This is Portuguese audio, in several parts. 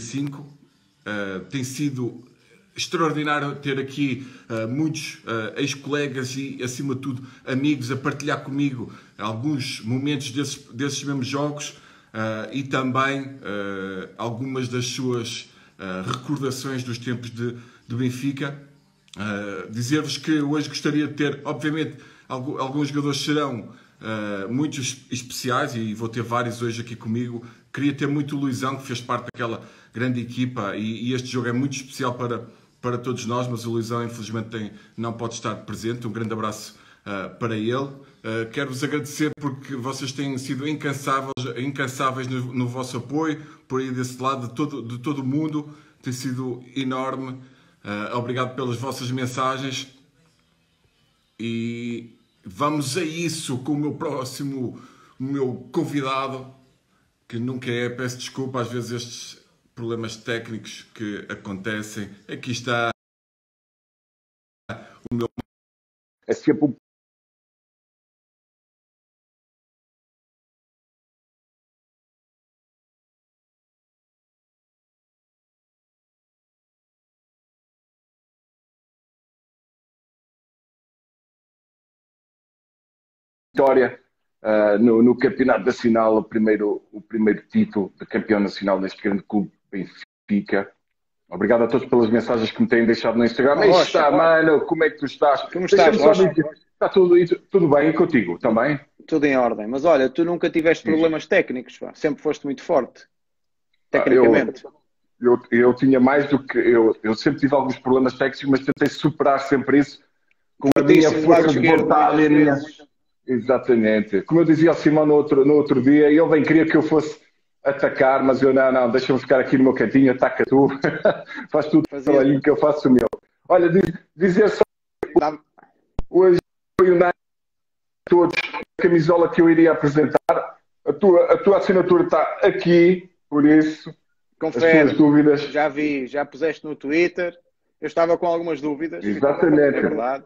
5. Uh, tem sido extraordinário ter aqui uh, muitos uh, ex-colegas e, acima de tudo, amigos a partilhar comigo alguns momentos desses, desses mesmos jogos uh, e também algumas das suas recordações dos tempos de, de Benfica. Dizer-vos que hoje gostaria de ter, obviamente, alguns jogadores serão muito especiais e vou ter vários hoje aqui comigo. Queria ter muito o Luizão, que fez parte daquela grande equipa e, e este jogo é muito especial para para todos nós, mas o Luizão infelizmente tem, não pode estar presente. Um grande abraço uh, para ele. Uh, Quero-vos agradecer porque vocês têm sido incansáveis, incansáveis no, no, vosso apoio, por aí desse lado, de todo, de todo o mundo. Tem sido enorme. Uh, obrigado pelas vossas mensagens. E vamos a isso com o meu próximo, o meu convidado, que nunca é, peço desculpa, às vezes estes problemas técnicos que acontecem. Aqui está o meu. É sempre vitória uh, no, no, Campeonato Nacional, o primeiro, o primeiro título de campeão nacional neste grande clube Benfica. Obrigado a todos pelas mensagens que me têm deixado no Instagram. Aí está, mano, como é que tu estás? Como estás, Está tudo, tudo bem contigo também? Tudo em ordem. Mas olha, tu nunca tiveste problemas Sim. técnicos, pá. sempre foste muito forte, tecnicamente. Eu, eu, eu, tinha mais do que. Eu, eu sempre tive alguns problemas técnicos, mas tentei superar sempre isso com a minha força de vontade e a minha. Exatamente. Como eu dizia ao Simão no outro, no outro dia, ele bem queria que eu fosse atacar, mas eu não, não, deixa-me ficar aqui no meu cantinho, ataca tu, faz tudo o trabalhinho que eu faço o meu. Olha, dizer só hoje foi unânime todos a camisola que eu iria apresentar. A tua, a tua assinatura está aqui, por isso. Confere, as tuas dúvidas. Já vi, já puseste no Twitter. Eu estava com algumas dúvidas. Exatamente. É verdade.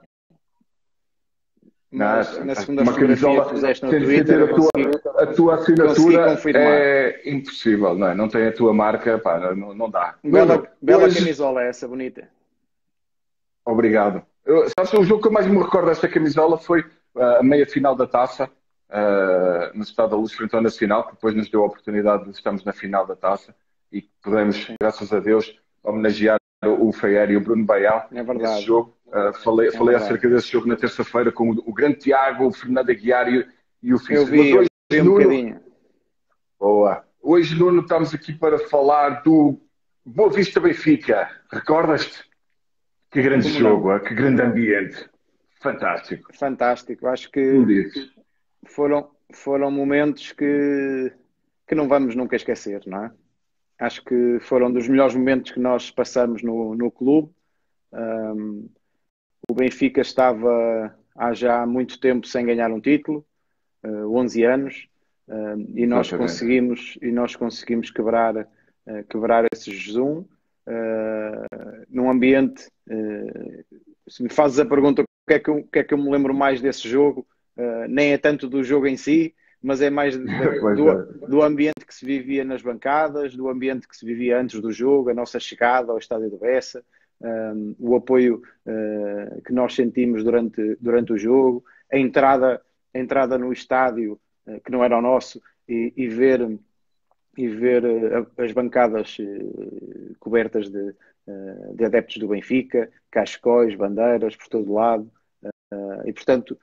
Mas na segunda uma que fizeste no Twitter, a tua, a tua assinatura é impossível, não é? Não tem a tua marca, pá, não, não dá. Bela, bela Hoje... camisola essa, bonita. Obrigado. Eu, sabes, o jogo que eu mais me recordo desta camisola foi uh, a meia final da taça uh, no Estado da Luz frente ao Nacional, que depois nos deu a oportunidade de estarmos na final da taça e podemos, graças a Deus, homenagear o Feyer e o Bruno Baião é verdade. nesse jogo. Uh, falei é falei acerca desse jogo na terça-feira com o, o, grande Tiago, o Fernando Aguiar e, e o Físico. Eu vi, hoje, eu vi um Nuno, bocadinho. Boa. Hoje, Nuno, estamos aqui para falar do Boa Vista Benfica. Recordas-te? Que grande Como jogo, não? que grande ambiente. Fantástico. Fantástico. Acho que foram, foram momentos que, que não vamos nunca esquecer, não é? Acho que foram dos melhores momentos que nós passamos no, no clube. Um, o Benfica estava há já muito tempo sem ganhar um título, uh, 11 anos, uh, e nós conseguimos e nós conseguimos quebrar uh, quebrar esse uh, num ambiente. Se me fazes a pergunta o que, é que, eu, o que é que eu me lembro mais desse jogo, nem é tanto do jogo em si, mas é mais do, é. do, ambiente que se vivia nas bancadas, do ambiente que se vivia antes do jogo, a nossa chegada ao estádio do Bessa, um, o apoio uh, que nós sentimos durante, durante o jogo, a entrada, a entrada no estádio, uh, que não era o nosso, e, e ver, e ver uh, as bancadas cobertas de, de adeptos do Benfica, cascóis, bandeiras por todo lado, e portanto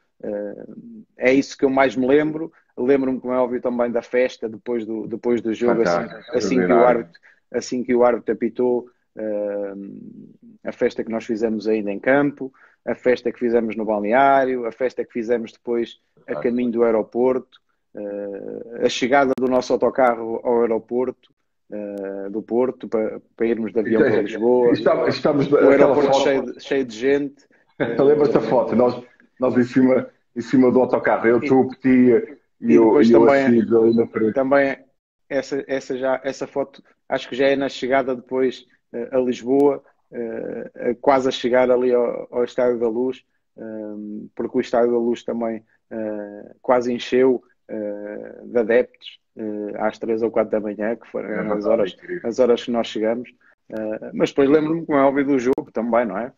é isso que eu mais me lembro. Lembro-me, como é óbvio, também da festa depois do, depois do jogo, assim, assim, que o árbitro, assim que o árbitro apitou, a festa que nós fizemos ainda em campo, a festa que fizemos no balneário, a festa que fizemos depois a caminho do aeroporto, uh, a chegada do nosso autocarro ao aeroporto, uh, do Porto, para, para irmos de avião para Lisboa. Estamos, estamos o aeroporto cheio de, cheio de gente. Lembra-te da foto? Nós, nós em, cima, em cima do autocarro, eu, tu, o Petit e, e, depois eu, também, eu ali na frente. Também essa, essa, já, essa foto acho que já é na chegada depois a Lisboa, uh, quase a chegar ali ao, ao Estádio da Luz, um, porque o Estádio da Luz também uh, quase encheu de adeptos às três ou quatro da manhã, que foram é as, horas, as horas que nós chegamos. mas depois lembro-me, como é óbvio, do jogo também, não é?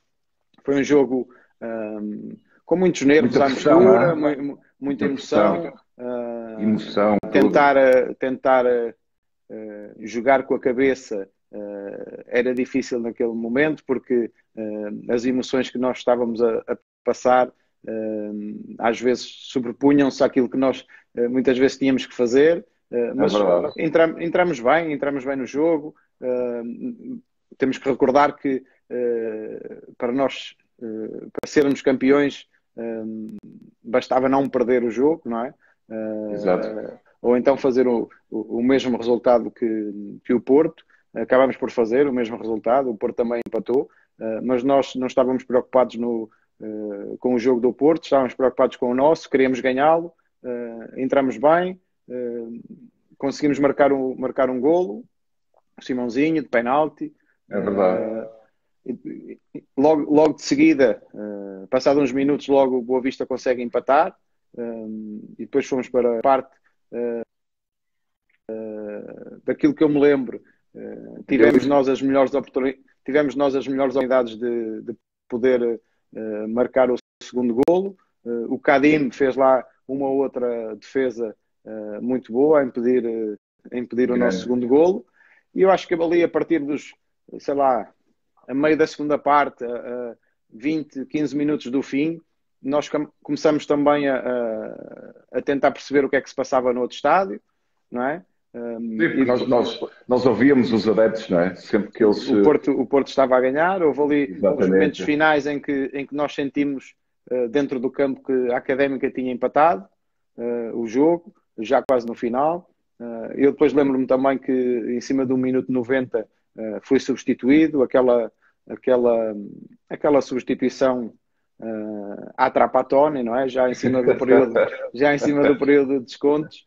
Foi um jogo um, com muitos nervos muita à mistura, é? muita, muita emoção. Uh, emoção. Tentar, tentar uh, jogar com a cabeça era difícil naquele momento porque as emoções que nós estávamos a, a passar às vezes sobrepunham-se àquilo que nós muitas vezes tínhamos que fazer. É mas é entramos, entramos bem, entramos bem no jogo. temos que recordar que para nós para sermos campeões bastava não perder o jogo, não é? Exato ou então fazer o, o, o mesmo resultado que, que o Porto. Acabamos por fazer o mesmo resultado, o Porto também empatou, uh, mas nós não estávamos preocupados no, uh, com o jogo do Porto, estávamos preocupados com o nosso, queríamos ganhá-lo, uh, entramos bem, conseguimos marcar um, marcar um golo, Simãozinho, de penalti. É verdade. logo, logo de seguida, uh, passado uns minutos, logo o Boa Vista consegue empatar. e depois fomos para a parte daquilo que eu me lembro, uh, tivemos nós as melhores oportunidades, tivemos nós as melhores oportunidades de, de poder marcar o segundo golo. o Cadim fez lá uma ou outra defesa muito boa a impedir, a impedir o nosso segundo golo. E eu acho que ali, a partir dos, sei lá, a meio da segunda parte, a, a 20, 15 minutos do fim, nós começamos também a, a, tentar perceber o que é que se passava no outro estádio, não é? Um, Sim, nós, nós, nós, ouvíamos os adeptos, não é? Sempre que eles. O Porto, o Porto estava a ganhar, houve ali Exatamente. os momentos finais em que, em que nós sentimos uh, dentro do campo que a académica tinha empatado uh, o jogo, já quase no final. Uh, eu depois lembro-me também que em cima do minuto 90 fui substituído, aquela, aquela, aquela substituição uh, à Trapatone, não é? Já em cima do período, já em cima do período de descontos,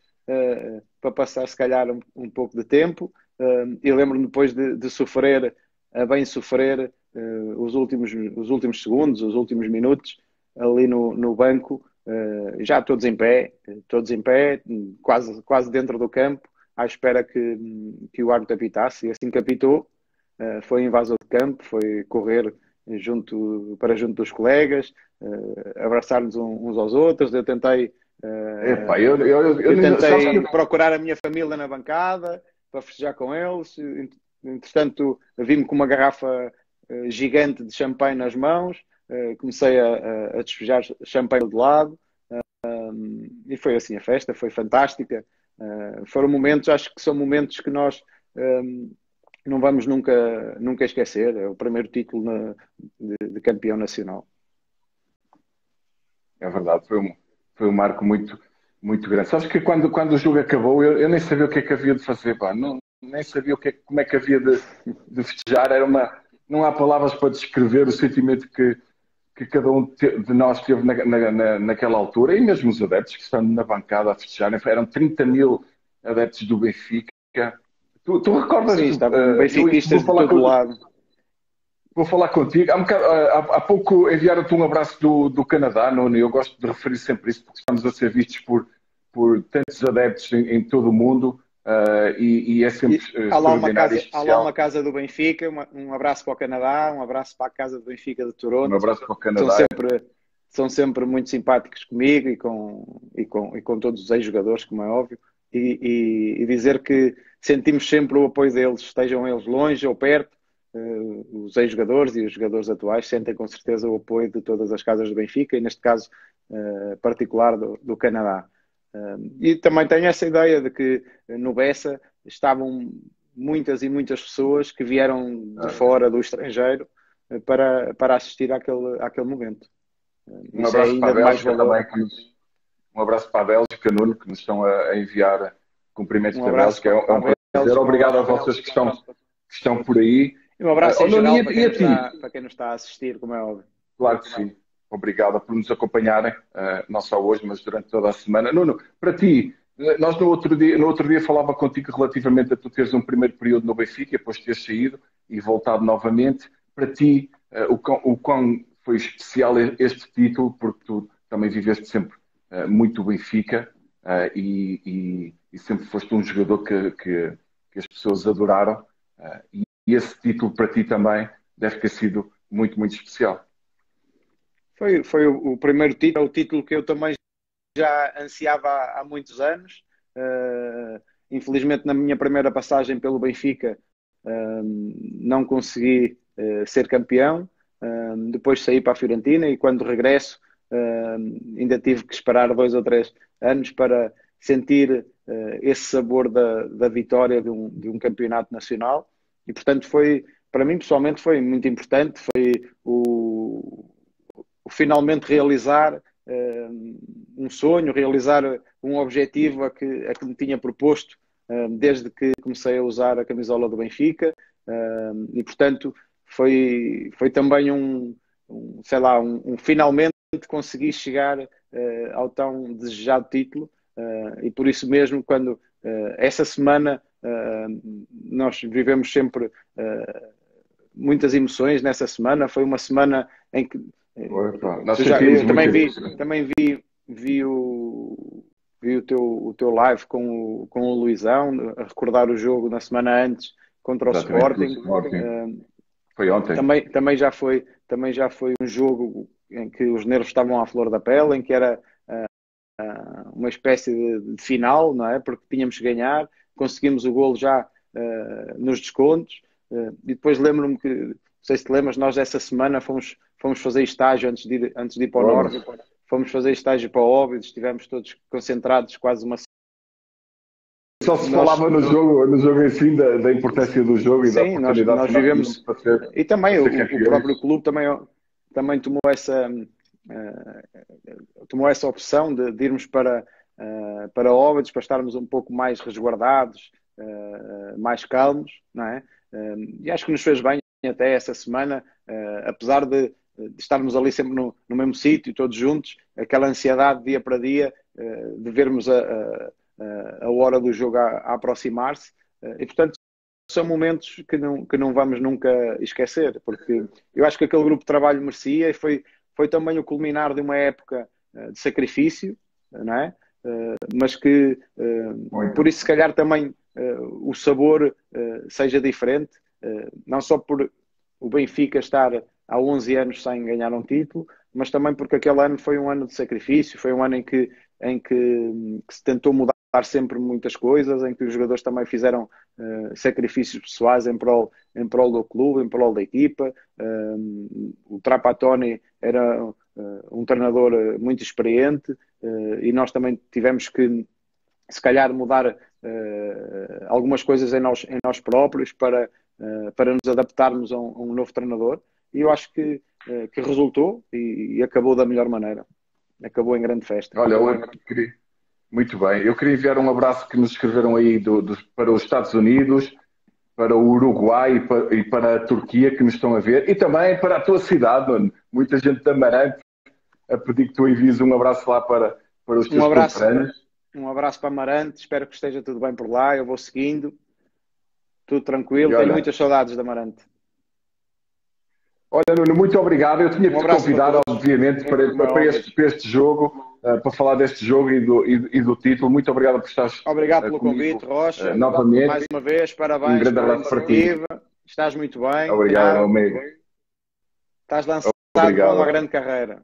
para passar se calhar um, um pouco de tempo. Uh, e lembro-me depois de, de, sofrer, a bem sofrer, uh, os, últimos, os últimos segundos, os últimos minutos, ali no, no banco, já todos em pé, todos em pé, quase, quase dentro do campo, à espera que, que o árbitro apitasse. E assim que apitou, foi invasor de campo, foi correr junto, para junto dos colegas, uh, abraçar-nos uns aos outros. Eu tentei, uh, Epá, eu, eu, eu, eu tentei procurar a minha família na bancada para festejar com eles. Entretanto, vi-me com uma garrafa uh, gigante de champanhe nas mãos, comecei a, a, despejar champanhe do lado. e foi assim a festa, foi fantástica. foram momentos, acho que são momentos que nós não vamos nunca, nunca esquecer. É o primeiro título na, de, de, campeão nacional. É verdade, foi um, foi um marco muito, muito grande. Sabes que quando, quando o jogo acabou, eu, eu nem sabia o que é que havia de fazer, pá. Não, nem sabia o que é, como é que havia de, de festejar. Era uma, não há palavras para descrever o sentimento que, que cada um de nós teve na, na, naquela altura, e mesmo os adeptos que estão na bancada a festejarem. Eram 30 mil adeptos do Benfica Tu, tu recordas Sim, estava uh, benfiquistas de todo lado. Vou falar contigo. Há, um bocado, há, há pouco enviaram-te um abraço do, do Canadá, Nuno, e eu gosto de referir sempre isso, porque estamos a ser vistos por, por tantos adeptos em, em todo o mundo. Uh, e, e, é sempre e, há, lá uma casa, há lá uma casa do Benfica, uma, um abraço para o Canadá, um abraço para a casa do Benfica de Toronto. Um abraço para o Canadá. São sempre, são sempre muito simpáticos comigo e com, e com, e com todos os ex-jogadores, como é óbvio. E, e, e dizer que sentimos sempre o apoio deles, estejam eles longe ou perto. Uh, os ex-jogadores e os jogadores atuais sentem com certeza o apoio de todas as casas do Benfica e, neste caso uh, particular, do, do Canadá. Uh, e também tenho essa ideia de que no Bessa estavam muitas e muitas pessoas que vieram de fora do estrangeiro para, para assistir àquele, àquele momento. Um é abraço, é para Bélgica também, nos, um abraço para a Bélgica, Nuno, que nos estão a, a enviar cumprimentos um da Bélgica. É um, é um prazer. Obrigado a vocês que estão, que estão por aí. E um abraço uh, geral para, quem está, para, quem nos está a assistir, como é óbvio. Claro que sim. Obrigado por nos acompanharem, uh, não só hoje, mas durante toda a semana. Nuno, para ti, nós no outro dia, no outro dia falava contigo relativamente a tu teres um primeiro período no Benfica, depois de teres saído e voltado novamente. Para ti, uh, o, quão, o quão foi especial este título, porque tu também viveste sempre muito Benfica. uh, e, e, e, sempre foste um jogador que, que, que as pessoas adoraram. E, e esse título para ti também deve ter sido muito, muito especial. Foi, foi o, primeiro título, o título que eu também já ansiava há, há muitos anos. Uh, infelizmente, na minha primeira passagem pelo Benfica, uh, não consegui uh, ser campeão. depois saí para a Fiorentina e quando regresso, ainda tive que esperar dois ou três anos para sentir esse sabor da, da vitória de um, de um campeonato nacional. E, portanto, foi, para mim, pessoalmente, foi muito importante. Foi o, o finalmente realizar um sonho, realizar um objetivo a que, a que me tinha proposto desde que comecei a usar a camisola do Benfica e portanto foi, foi também um, um sei lá, um, um, finalmente consegui chegar uh, ao tão desejado título uh, e por isso mesmo quando uh, essa semana nós vivemos sempre muitas emoções nessa semana, foi uma semana em que já, eu também vi, também vi, vi o, vi o teu, o teu live com o, com o Luizão, a recordar o jogo na semana antes contra o Exatamente, Sporting. Sporting. Uh, foi ontem. Também, também, já foi, também já foi um jogo em que os nervos estavam à flor da pele, em que era uh, uh, uma espécie de, de, final, não é? Porque tínhamos que ganhar, conseguimos o golo já nos descontos. e depois lembro-me que, não sei se te lembras, nós essa semana fomos fomos fazer estágio antes de ir, antes de ir para o Norte, fomos fazer estágio para o Óbidos, estivemos todos concentrados quase uma só se nós, falava no jogo, no jogo em si da, da importância do jogo e sim, da oportunidade nós, nós vivemos para ser, e também o, o, próprio clube também, também tomou essa uh, tomou essa opção de, de irmos para uh, para Óbidos para estarmos um pouco mais resguardados uh, mais calmos não é? e acho que nos fez bem até essa semana apesar de de estarmos ali sempre no, no mesmo sítio, todos juntos, aquela ansiedade dia para dia uh, de vermos a, a, a, hora do jogo a, a aproximar-se. Uh, e, portanto, são momentos que não, que não vamos nunca esquecer, porque eu acho que aquele grupo de trabalho merecia e foi, foi também o culminar de uma época uh, de sacrifício, não é? Mas que, por isso, se calhar também o sabor seja diferente, não só por o Benfica estar há 11 anos sem ganhar um título, mas também porque aquele ano foi um ano de sacrifício, foi um ano em que, em que, que se tentou mudar sempre muitas coisas, em que os jogadores também fizeram uh, sacrifícios pessoais em prol, em prol do clube, em prol da equipa. Uh, o Trapattoni era uh, um treinador muito experiente e nós também tivemos que, se calhar, mudar algumas coisas em nós, em nós próprios para, para nos adaptarmos a um, a um novo treinador e eu acho que, eh, que resultou e, e, acabou da melhor maneira. Acabou em grande festa. Olha, eu queria... muito bem. Eu queria enviar um abraço que nos escreveram aí do, do, para os Estados Unidos, para o Uruguai e para, e para, a Turquia que nos estão a ver e também para a tua cidade, mano. muita gente de Amarante a pedir que tu envies um abraço lá para, para os teus um abraço, Um abraço para Amarante, espero que esteja tudo bem por lá. Eu vou seguindo, tudo tranquilo. Tenho muitas saudades de Amarante. Olha, Nuno, muito obrigado. Eu tinha que um te convidar, obviamente, para, para, este, para este jogo, uh, para falar deste jogo e do, e, e do título. Muito obrigado por estares Obrigado pelo comigo, convite, Rocha. Uh, novamente. Mais uma vez, parabéns. Um grande abraço para ti. Estás muito bem. Obrigado, amigo. Estás lançado obrigado. com uma grande carreira.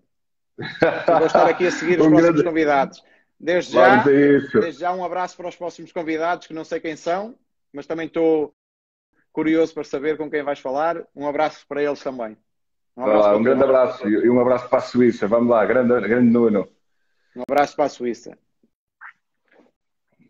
Vou estar aqui a seguir os um próximos grande... convidados. Desde já, desde já um abraço para os próximos convidados, que não sei quem são, mas também estou curioso para saber com quem vais falar. Um abraço para eles também. Um, lá, um grande abraço e um abraço para a Suíça. Vamos lá, grande, grande Nuno. Um abraço para a Suíça.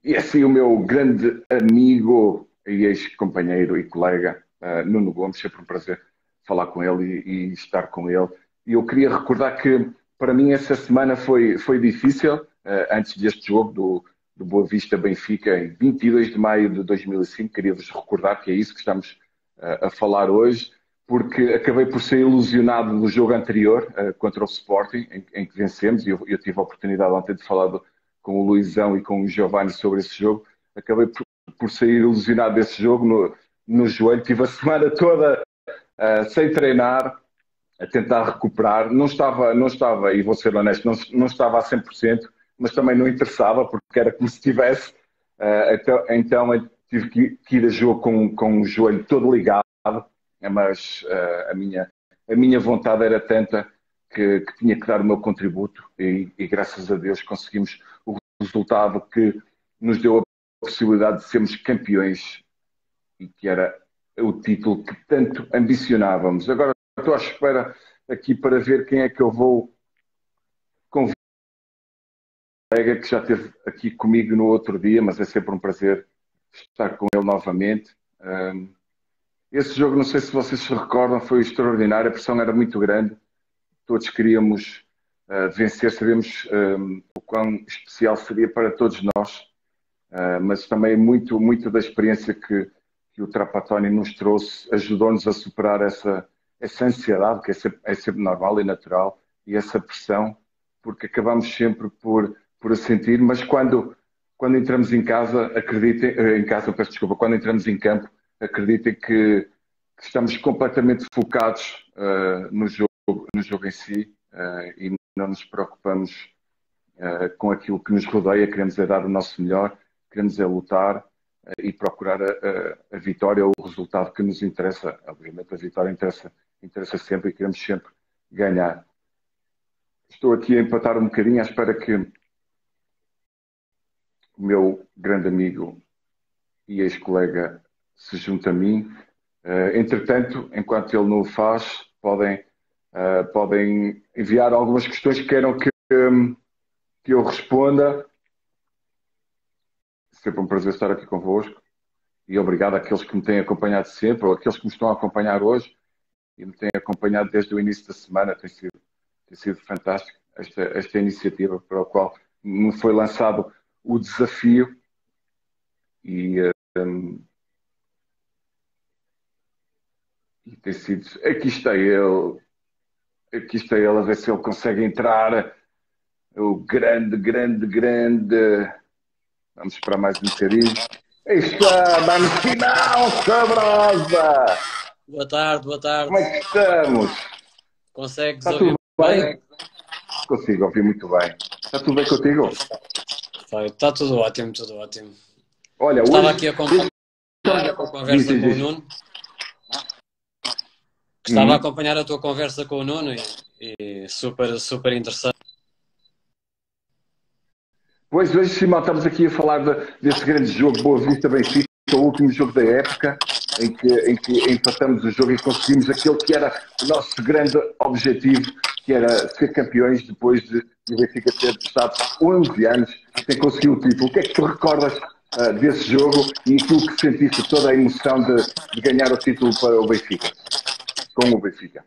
E assim o meu grande amigo e ex-companheiro e colega, uh, Nuno Gomes, sempre um prazer falar com ele e, e, estar com ele. E eu queria recordar que para mim essa semana foi, foi difícil, uh, antes deste jogo do, do Boa Vista Benfica, em 22 de maio de 2005. Queria-vos recordar que é isso que estamos uh, a falar hoje, porque acabei por ser ilusionado no jogo anterior uh, contra o Sporting, em, em, que vencemos, e eu, eu, tive a oportunidade ontem de falar do, com o Luizão e com o Giovanni sobre esse jogo. Acabei por, por sair ilusionado desse jogo no, no joelho. Tive a semana toda uh, sem treinar, a tentar recuperar. Não estava, não estava, e vou ser honesto, não, não estava a 100%. mas também não interessava, porque era como se tivesse. Uh, então, então eu tive que, que, ir a jogo com, com o joelho todo ligado, mas uh, a, minha, a minha vontade era tanta que, que tinha que dar o meu contributo e, e, graças a Deus conseguimos o resultado que nos deu a possibilidade de sermos campeões e que era o título que tanto ambicionávamos. Agora estou à espera aqui para ver quem é que eu vou convidar. colega que já esteve aqui comigo no outro dia, mas é sempre um prazer estar com ele novamente. esse jogo, não sei se vocês se recordam, foi extraordinário, a pressão era muito grande, todos queríamos uh, vencer, sabemos o quão especial seria para todos nós, uh, mas também muito, muito da experiência que, que o Trapatoni nos trouxe ajudou-nos a superar essa, essa ansiedade, que é sempre, é sempre normal e natural, e essa pressão, porque acabamos sempre por, por a sentir, mas quando, quando entramos em casa, acreditem, eh, em casa, peço desculpa, quando entramos em campo, acreditem que, que estamos completamente focados uh, no, jogo, no jogo em si uh, e não nos preocupamos uh, com aquilo que nos rodeia, queremos é dar o nosso melhor, queremos é lutar e procurar a, a, a, vitória ou o resultado que nos interessa. Obviamente a vitória interessa interessa sempre e queremos sempre ganhar. Estou aqui a empatar um bocadinho à espera que o meu grande amigo e ex-colega se junte a mim. Uh, entretanto, enquanto ele não o faz, podem, uh, podem enviar algumas questões que queiram que, um, que eu responda. Sempre um prazer estar aqui convosco. E obrigado àqueles que me têm acompanhado sempre, ou àqueles que me estão a acompanhar hoje e me tem acompanhado desde o início da semana. Tem sido, tem sido fantástico esta, esta iniciativa para a qual me foi lançado o desafio e, um, e tem sido. Aqui está ele, aqui está ele a ver se ele consegue entrar. O grande, grande, grande. Vamos esperar mais um bocadinho. Aí está, vamos final, sabrosa! Boa tarde, boa tarde. Como é que estamos? Consegues Está ouvir bem? bem? Consigo ouvir muito bem. Está tudo bem contigo? Está tudo ótimo, tudo ótimo. Olha, Estava hoje... aqui a, acompanhar a conversa diz, diz, com o Nuno. Estava hum. a acompanhar a tua conversa com o Nuno e, e super, super interessante. Pois, hoje, Simão, estamos aqui a falar de, desse grande jogo Boa Vista Benfica, o último jogo da época em que, em que empatamos o jogo e conseguimos aquele que era o nosso grande objetivo, que era ser campeões depois de, de Benfica ter estado 11 anos sem conseguir o título. O que é que tu recordas uh, desse jogo e aquilo que sentiste toda a emoção de, de, ganhar o título para o Benfica, com o Benfica?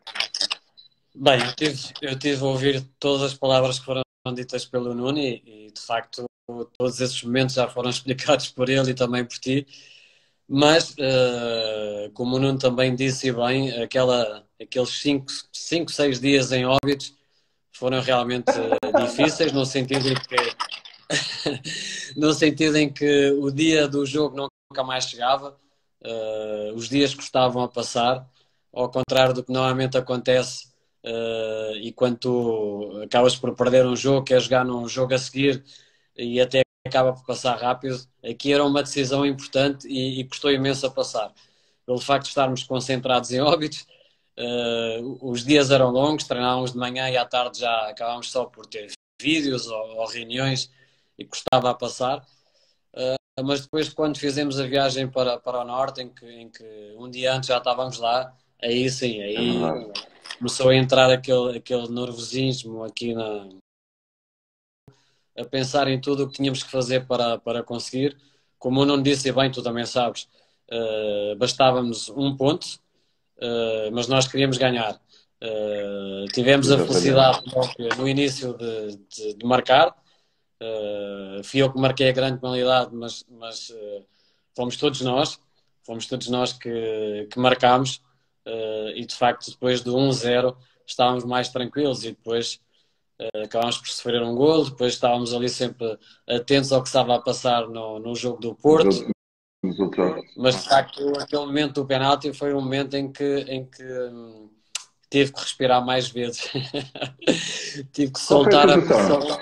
Bem, eu tive, eu tive a ouvir todas as palavras que foram ditas pelo Nuno e, e de facto todos esses momentos já foram explicados por ele e também por ti. Mas, uh, como o Nuno também disse bem, aquela, aqueles 5, 6 dias em óbitos foram realmente uh, difíceis, no sentido em que no sentido em que o dia do jogo nunca mais chegava, uh, os dias custavam a passar, ao contrário do que normalmente acontece, e quando tu acabas por perder um jogo, queres jogar num jogo a seguir e até acaba por passar rápido. Aqui era uma decisão importante e, e custou imenso a passar. Pelo facto de estarmos concentrados em óbitos, uh, os dias eram longos, treinávamos de manhã e à tarde já acabávamos só por ter vídeos ou, ou reuniões e custava a passar. Uh, mas depois, quando fizemos a viagem para, para o norte, em que, em que um dia antes já estávamos lá, aí sim, aí começou a entrar aquele, aquele nervosismo aqui na, a pensar em tudo o que tínhamos que fazer para, para conseguir. Como eu não disse bem, tu também sabes, uh, bastávamos um ponto, uh, mas nós queríamos ganhar. Uh, tivemos a felicidade no início de, de, de marcar. fui eu que marquei a grande penalidade, mas, mas fomos todos nós, fomos todos nós que, que marcámos. e de facto, depois do 1-0, estávamos mais tranquilos e depois acabámos por sofrer um gol, depois estávamos ali sempre atentos ao que estava a passar no, no jogo do Porto. Mas de facto, aquele momento do penalti foi um momento em que, em que hum, tive que respirar mais vezes. tive que soltar a pressão.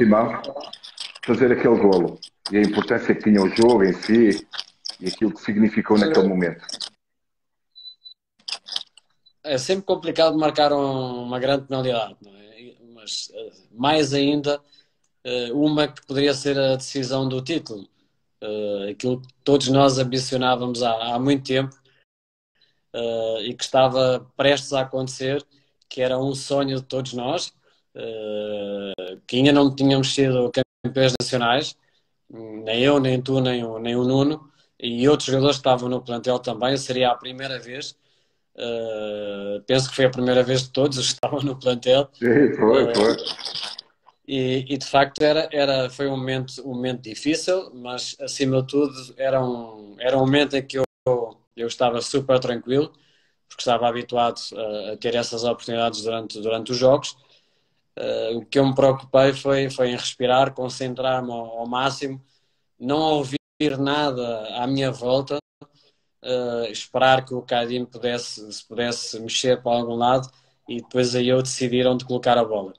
fazer aquele golo e a importância que tinha o jogo em si e aquilo que significou naquele momento? É sempre complicado marcar um, uma grande penalidade, é? Mas eh, mais ainda eh, uma que poderia ser a decisão do título. Eh, aquilo que todos nós ambicionávamos há, há muito tempo e que estava prestes a acontecer, que era um sonho de todos nós, que ainda não tínhamos sido campeões nacionais, nem eu, nem tu, nem o, nem o Nuno, e outros jogadores que estavam no plantel também, seria a primeira vez. Uh, penso que foi a primeira vez de todos os que estavam no plantel. Sim, foi, foi. E, e, de facto era, era, foi um momento, um momento difícil, mas acima de tudo era um, era um momento em que eu, eu estava super tranquilo, porque estava habituado a, a ter essas oportunidades durante, durante os jogos Uh, o que eu me preocupei foi, foi em respirar, concentrar-me ao, ao, máximo, não ouvir nada à minha volta, uh, esperar que o Cadim pudesse, se pudesse mexer para algum lado e depois aí eu decidir onde colocar a bola.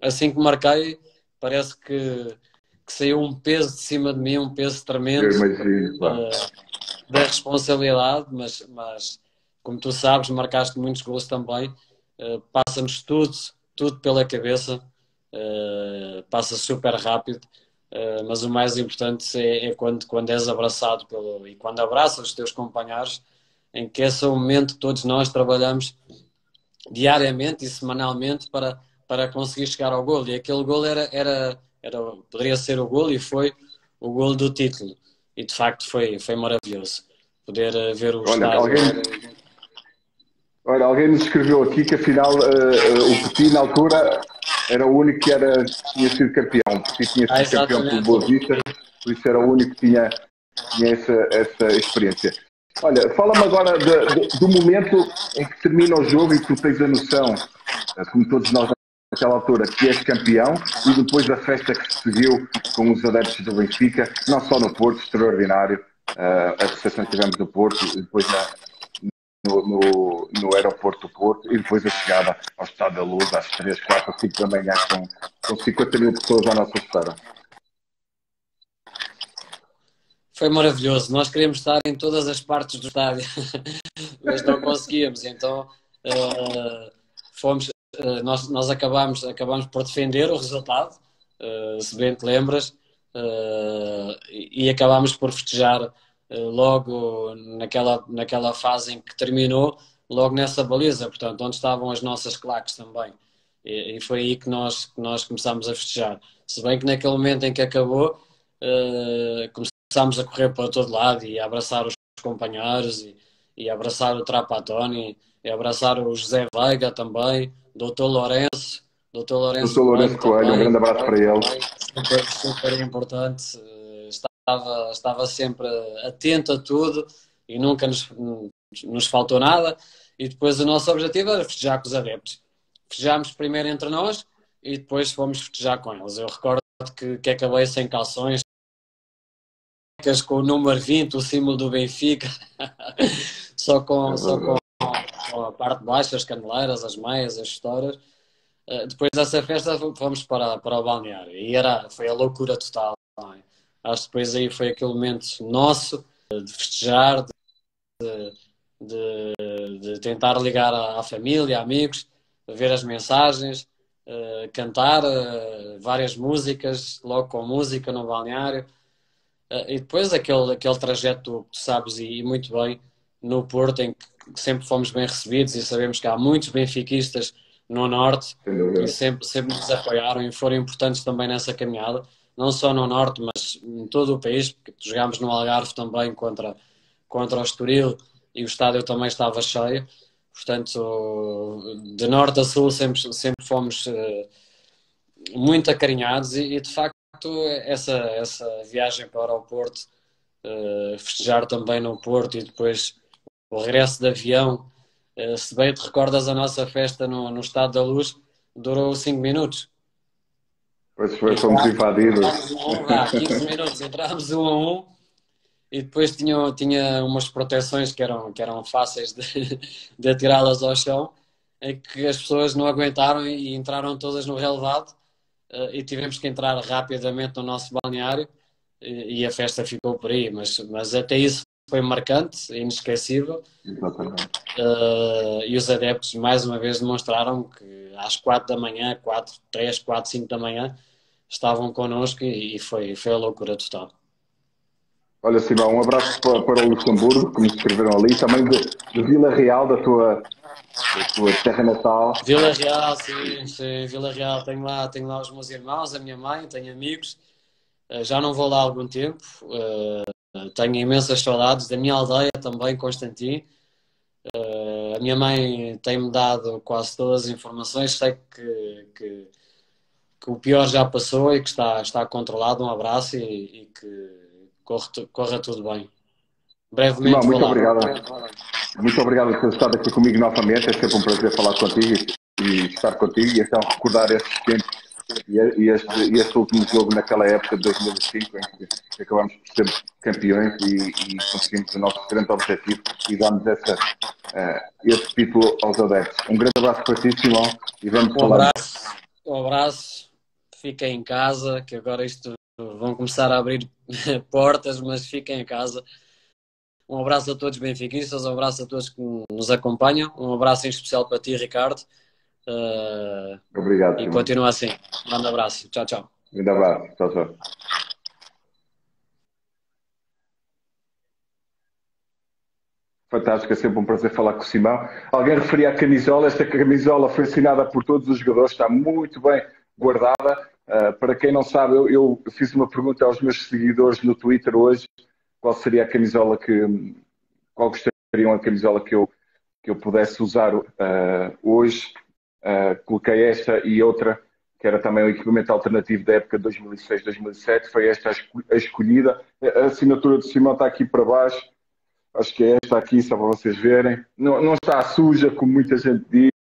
Assim que marquei, parece que, que saiu um peso de cima de mim, um peso tremendo uh, da responsabilidade, mas, mas como tu sabes, marcaste muitos gols também, passa-nos tudo tudo pela cabeça, uh, passa super rápido, uh, mas o mais importante é, é, quando, quando és abraçado pelo, e quando abraças os teus companheiros, em que esse é o momento que todos nós trabalhamos diariamente e semanalmente para, para conseguir chegar ao gol. E aquele gol era, era, era, poderia ser o gol e foi o gol do título. E de facto foi, foi maravilhoso poder eh, ver o Olha, estádio. Alguém Olha, alguém nos escreveu aqui que afinal uh, uh, o Petit na altura era o único que era, tinha sido campeão. Petit tinha sido ah, campeão pelo Boa Vista, por isso era o único que tinha, tinha essa, essa experiência. Olha, fala-me agora de, de, do momento em que termina o jogo e tu tens a noção, eh, como todos nós naquela altura, que és campeão e depois da festa que se seguiu com os adeptos do Benfica, não só no Porto, extraordinário, uh, a recepção que tivemos no Porto e depois na, no, no, no, aeroporto do Porto e depois a chegada ao Estado da Luz às 3, 4, 5 da manhã com, com 50 mil pessoas à nossa espera. Foi maravilhoso. Nós queríamos estar em todas as partes do estádio, mas não conseguíamos. Então uh, fomos, uh, nós, nós acabámos, acabámos por defender o resultado, uh, se bem te lembras, e, e acabámos por festejar logo naquela, naquela fase em que terminou, logo nessa baliza, portanto, onde estavam as nossas claques também. E, e foi aí que nós, que nós começámos a festejar. Se bem que naquele momento em que acabou, uh, começámos a correr para todo lado e a abraçar os companheiros e, e abraçar o Trapatoni e abraçar o José Veiga também, Dr. Lourenço. Dr. Lourenço, Dr. Lourenço Coelho, um grande abraço para ele. Super, super importante estava, estava sempre atento a tudo e nunca nos, nos faltou nada. E depois o nosso objetivo era festejar com os adeptos. Festejámos primeiro entre nós e depois fomos festejar com eles. Eu recordo que, que acabei sem calções, com o número 20, o símbolo do Benfica, só, com, só com, com, a parte de baixo, as caneleiras, as meias, as histórias. Eh, depois dessa festa fomos para, para o balneário e era, foi a loucura total. É? Acho que depois aí foi aquele momento nosso de festejar, de, de, de tentar ligar à, à, família, amigos, ver as mensagens, uh, cantar uh, várias músicas, logo com música no balneário. Uh, e depois aquele, aquele trajeto que tu sabes e, e muito bem no Porto, em que sempre fomos bem recebidos e sabemos que há muitos benfiquistas no Norte e sempre, sempre nos apoiaram e foram importantes também nessa caminhada não só no Norte, mas em todo o país, porque jogámos no Algarve também contra, contra o Estoril e o estádio também estava cheio. Portanto, de norte a sul sempre, sempre fomos uh, muito acarinhados e, e, de facto essa, essa viagem para o Porto, uh, festejar também no Porto e depois o regresso de avião, uh, se bem te recordas a nossa festa no, no Estado da Luz, durou 5 minutos. Pois foi, fomos invadidos. Há 15 minutos entrámos um a um e depois tinha, tinha umas proteções que eram, que eram fáceis de, de atirá-las ao chão, em que as pessoas não aguentaram e entraram todas no relevado e tivemos que entrar rapidamente no nosso balneário e, a festa ficou por aí, mas, mas até isso foi marcante, inesquecível. Exatamente. Uh, e os adeptos mais uma vez demonstraram que às quatro da manhã, quatro, três, quatro, cinco da manhã, estavam connosco e, foi, foi a loucura total. Olha, Simão, um abraço para, para o Luxemburgo, que me escreveram ali, também de, de Vila Real, da tua, da tua terra natal. Vila Real, sim, sim, Vila Real. Tenho lá, tenho lá os meus irmãos, a minha mãe, tenho amigos. Uh, já não vou lá há algum tempo. Uh, tenho imensas saudades da minha aldeia também, Constantin. Uh, a minha mãe tem-me dado quase todas as informações. Sei que, que, que, o pior já passou e que está, está controlado. Um abraço e, e que corra, corra tudo bem. Brevemente. Não, muito obrigado. Muito obrigado por ter estado aqui comigo novamente. É sempre um prazer falar contigo e estar contigo e então recordar esses tempos e este, este último jogo naquela época de 2005 em que acabamos por ser campeões e, e conseguimos o nosso grande objetivo e damos essa, uh, esse título aos adeptos. Um grande abraço para ti, Simão, e vamos um falar. Abraço, um abraço, fiquem em casa, que agora isto vão começar a abrir portas, mas fiquem em casa. Um abraço a todos benfiquistas, um abraço a todos que nos acompanham, um abraço em especial para ti, Ricardo. Uh, Obrigado. E Simão. continua assim. Um grande abraço. Tchau, tchau. Um grande abraço. Tchau, tchau. Fantástico, é sempre um prazer falar com o Simão. Alguém referia à camisola, esta camisola foi assinada por todos os jogadores, está muito bem guardada. Uh, para quem não sabe, eu, eu, fiz uma pergunta aos meus seguidores no Twitter hoje, qual seria a camisola que, qual gostariam a camisola que eu, que eu pudesse usar uh, hoje. Uh, coloquei esta e outra, que era também o equipamento alternativo da época 2006-2007, foi esta a escolhida. A assinatura do Simão está aqui para baixo, acho que é esta aqui, só para vocês verem. Não, não está suja, como muita gente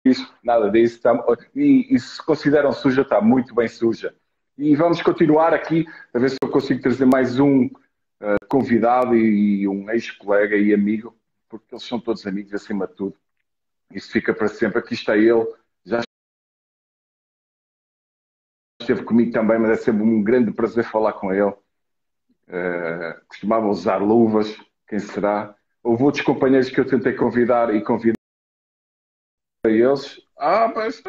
diz nada disso. Está, e, e, se consideram suja, está muito bem suja. E vamos continuar aqui a ver se eu consigo trazer mais um uh, convidado e, e um ex-colega e amigo, porque eles são todos amigos acima de tudo. Isso fica para sempre. Aqui está ele, esteve comigo também, mas é sempre um grande prazer falar com ele. Uh, costumava usar luvas, quem será? Houve outros companheiros que eu tentei convidar e convidar para eles. Ah, peço.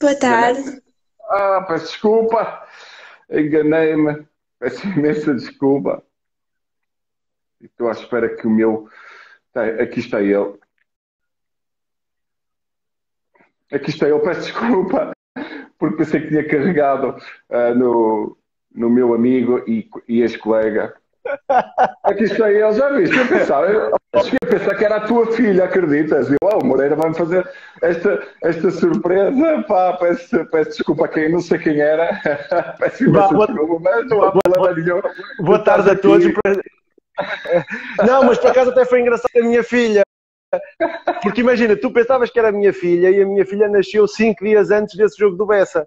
Boa tarde. Ah, peço desculpa. Enganei-me. Peço imensa desculpa. Estou à espera que o meu. Tá, aqui está ele. Aqui está ele, peço desculpa, porque pensei que tinha carregado uh, no, no meu amigo e, e ex-colega. Aqui está ele, já viste? Eu pensava, eu a pensar que era a tua filha, acreditas? E oh, o Moreira vai-me fazer esta, esta surpresa. Pá, peço, peço desculpa a quem não sei quem era. peço imensa desculpa, mas não há problema nenhum. Boa tarde a todos. Não, mas por acaso até foi engraçado a minha filha. Porque imagina, tu pensavas que era a minha filha e a minha filha nasceu cinco dias antes desse jogo do Bessa.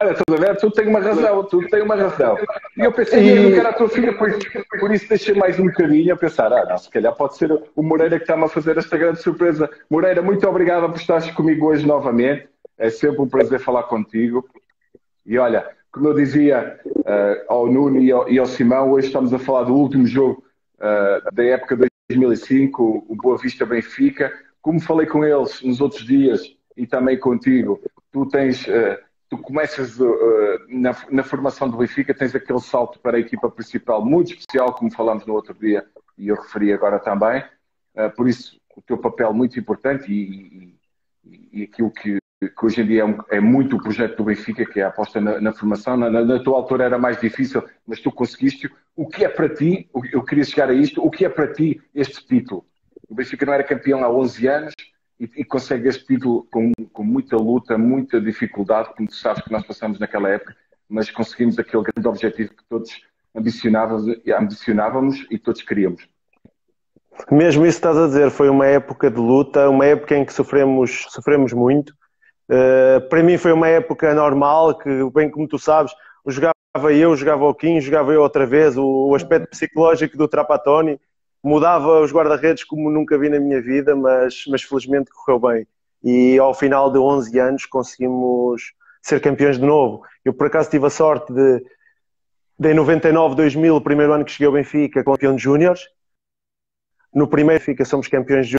Olha, estás a ver? Tu tens uma razão, tu tens uma razão. E eu pensei e... era a tua filha, por, por isso deixei mais um bocadinho a pensar, ah, não, se calhar pode ser o Moreira que está-me a fazer esta grande surpresa. Moreira, muito obrigado por estares comigo hoje novamente. É sempre um prazer falar contigo. E olha, como eu dizia uh, ao Nuno e ao, e ao, Simão, hoje estamos a falar do último jogo uh, da época 2005, o Boa Vista Benfica. Como falei com eles nos outros dias e também contigo, tu tens... Uh, tu começas uh, na, na, formação do Benfica, tens aquele salto para a equipa principal muito especial, como falámos no outro dia e eu referi agora também. Uh, por isso, o teu papel muito importante e, e, e aquilo que, que, hoje em dia é, um, é, muito o projeto do Benfica, que é a aposta na, na formação. Na, na, tua altura era mais difícil, mas tu conseguiste. O que é para ti, eu queria chegar a isto, o que é para ti este título? O Benfica não era campeão há 11 anos, e, e consegue este título com, com muita luta, muita dificuldade, como tu sabes que nós passamos naquela época, mas conseguimos aquele grande objetivo que todos ambicionávamos, ambicionávamos e todos queríamos. Mesmo isso estás a dizer, foi uma época de luta, uma época em que sofremos, sofremos muito. Uh, para mim foi uma época normal, que bem como tu sabes, jogava eu, jogava o Kim, jogava eu outra vez, o, o aspecto psicológico do Trapatoni mudava os guarda-redes como nunca vi na minha vida, mas, mas felizmente correu bem. E ao final de 11 anos conseguimos ser campeões de novo. Eu, por acaso, tive a sorte de, de em 99, 2000, o primeiro ano que cheguei ao Benfica, campeão de júniores. No primeiro Benfica somos campeões de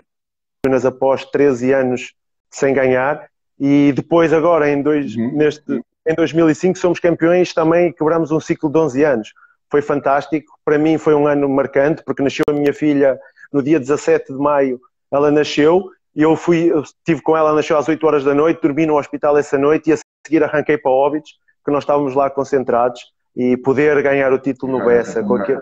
júniores após 13 anos sem ganhar. E depois, agora, em, dois, uhum. neste, em 2005, somos campeões também e quebramos um ciclo de 11 anos. Foi fantástico. Para mim foi um ano marcante, porque nasceu a minha filha no dia 17 de maio. Ela nasceu e eu fui, estive com ela, nasceu às 8 horas da noite, dormi no hospital essa noite e a seguir arranquei para Óbidos, que nós estávamos lá concentrados e poder ganhar o título no Bessa, com, aquele,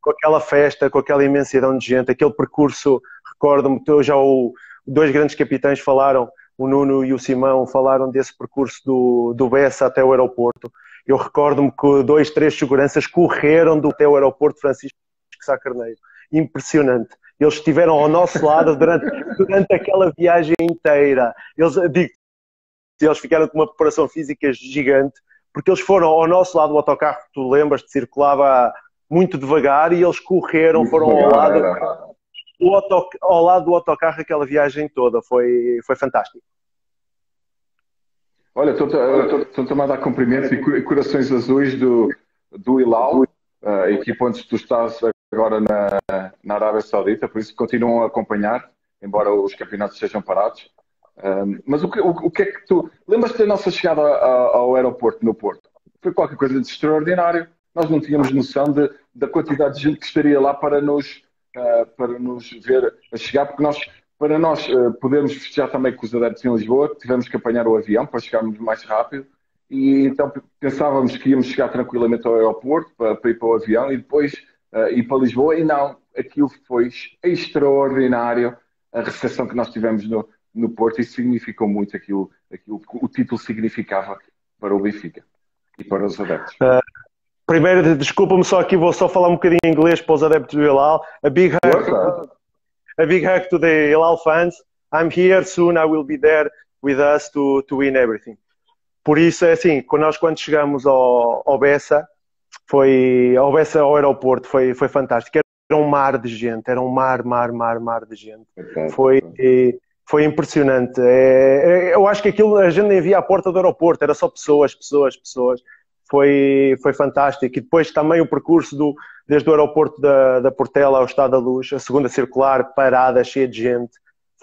com aquela festa, com aquela imensidão de gente, aquele percurso, recordo-me, já o, dois grandes capitães falaram, o Nuno e o Simão falaram desse percurso do, do Bessa até o aeroporto. Eu recordo-me que dois, três seguranças correram do, até o aeroporto Francisco Sá Carneiro. Impressionante. Eles estiveram ao nosso lado durante, durante aquela viagem inteira. Eles, digo, eles ficaram com uma preparação física gigante, porque eles foram ao nosso lado do autocarro, tu lembras, circulava muito devagar, e eles correram, muito foram devagar, ao lado, do auto, ao lado do autocarro aquela viagem toda. Foi, foi fantástico. Olha, estou-te a dar cumprimentos e corações azuis do, do Hilal, a equipa onde tu estás agora na, na Arábia Saudita, por isso continuam a acompanhar, embora os campeonatos sejam parados. Um, mas o que, o, o que, é que tu. Lembras-te da nossa chegada ao, ao aeroporto no Porto? Foi qualquer coisa de extraordinário. Nós não tínhamos noção de, da quantidade de gente que estaria lá para nos, uh, para nos ver a chegar, porque nós, para nós uh, podermos festejar também com os adeptos em Lisboa, tivemos que apanhar o avião para chegarmos mais rápido. E então pensávamos que íamos chegar tranquilamente ao aeroporto para, para ir para o avião e depois uh, ir para Lisboa. E não, aquilo foi extraordinário a recepção que nós tivemos no, no Porto. Isso significou muito aquilo, aquilo que o título significava para o Benfica e para os adeptos. Uh, primeiro, desculpa-me só aqui, vou só falar um bocadinho em inglês para os adeptos do Hilal. A big hug, a big hug to the Hilal fans. I'm here soon. I will be there with us to, to win everything. Por isso, é assim, nós quando chegamos ao, ao Bessa, foi ao Bessa ao aeroporto, foi, foi fantástico. Era um mar de gente, era um mar, mar, mar, mar de gente. Foi, foi impressionante. É, é, eu acho que aquilo a gente nem via à porta do aeroporto, era só pessoas, pessoas, pessoas. Foi, foi fantástico. E depois também o percurso do, desde o aeroporto da, da Portela ao Estado da Luz, a segunda circular, parada, cheia de gente.